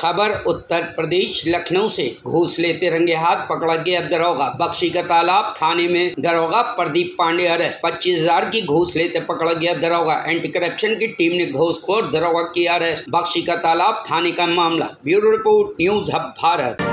खबर, उत्तर प्रदेश, लखनऊ से घूस लेते रंगे हाथ, पकड़ा गया दरोगा। बख्शी का तालाब, थाने में दरोगा, प्रदीप पांडे अरेस्ट। पच्चीस हज़ार की घूस लेते पकड़ा गया दरोगा। एंटी करप्शन की टीम ने घूसखोर, दरोगा की अरेस्ट। बख्शी का तालाब, थाने का मामला। Bureau report, news hub, Bharat.